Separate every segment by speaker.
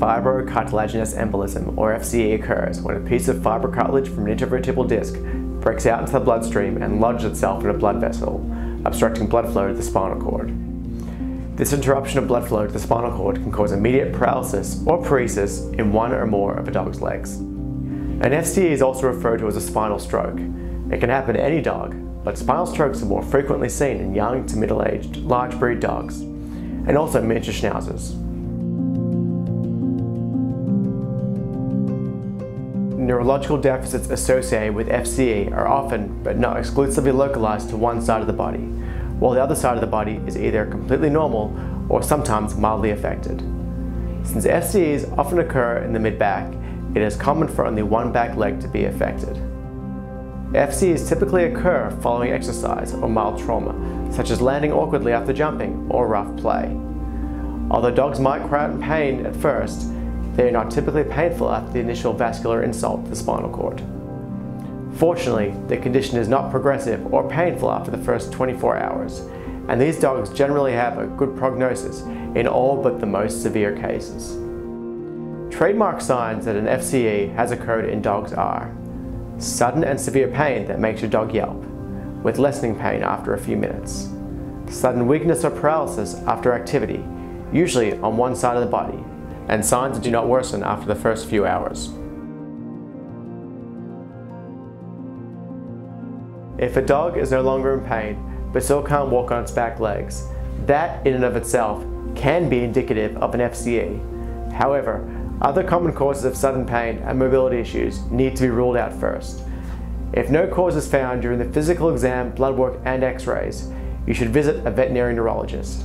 Speaker 1: fibrocartilaginous embolism, or FCE, occurs when a piece of fibrocartilage from an intervertebral disc breaks out into the bloodstream and lodges itself in a blood vessel, obstructing blood flow to the spinal cord. This interruption of blood flow to the spinal cord can cause immediate paralysis or paresis in one or more of a dog's legs. An FCE is also referred to as a spinal stroke. It can happen to any dog, but spinal strokes are more frequently seen in young to middle-aged large breed dogs, and also miniature schnauzers. Neurological deficits associated with FCE are often, but not exclusively localized to one side of the body, while the other side of the body is either completely normal or sometimes mildly affected. Since FCEs often occur in the mid-back, it is common for only one back leg to be affected. FCEs typically occur following exercise or mild trauma, such as landing awkwardly after jumping or rough play. Although dogs might cry out in pain at first, they are not typically painful after the initial vascular insult to the spinal cord. Fortunately, the condition is not progressive or painful after the first 24 hours, and these dogs generally have a good prognosis in all but the most severe cases. Trademark signs that an FCE has occurred in dogs are sudden and severe pain that makes your dog yelp, with lessening pain after a few minutes, sudden weakness or paralysis after activity, usually on one side of the body, and signs do not worsen after the first few hours. If a dog is no longer in pain, but still can't walk on its back legs, that in and of itself can be indicative of an FCE. However, other common causes of sudden pain and mobility issues need to be ruled out first. If no cause is found during the physical exam, blood work and x-rays, you should visit a veterinary neurologist.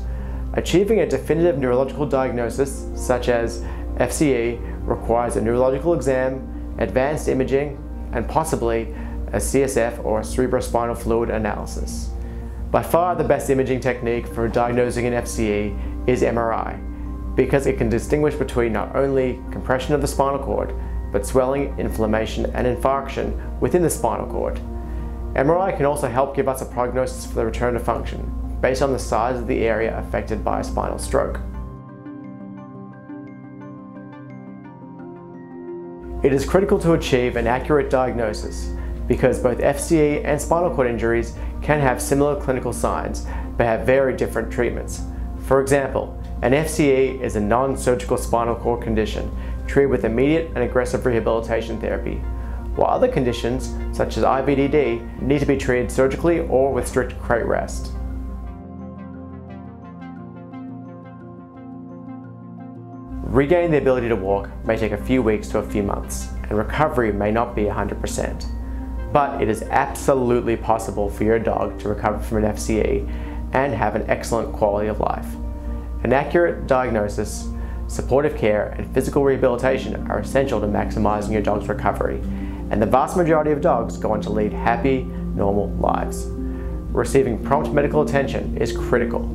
Speaker 1: Achieving a definitive neurological diagnosis, such as FCE, requires a neurological exam, advanced imaging, and possibly a CSF or a cerebrospinal fluid analysis. By far the best imaging technique for diagnosing an FCE is MRI, because it can distinguish between not only compression of the spinal cord, but swelling, inflammation, and infarction within the spinal cord. MRI can also help give us a prognosis for the return to function, based on the size of the area affected by a spinal stroke. It is critical to achieve an accurate diagnosis because both FCE and spinal cord injuries can have similar clinical signs but have very different treatments. For example, an FCE is a non-surgical spinal cord condition treated with immediate and aggressive rehabilitation therapy, while other conditions, such as IVDD, need to be treated surgically or with strict crate rest. Regaining the ability to walk may take a few weeks to a few months, and recovery may not be 100%. But it is absolutely possible for your dog to recover from an FCE and have an excellent quality of life. An accurate diagnosis, supportive care, and physical rehabilitation are essential to maximizing your dog's recovery, and the vast majority of dogs go on to lead happy, normal lives. Receiving prompt medical attention is critical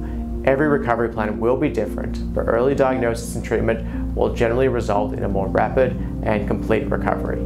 Speaker 1: Every recovery plan will be different, but early diagnosis and treatment will generally result in a more rapid and complete recovery.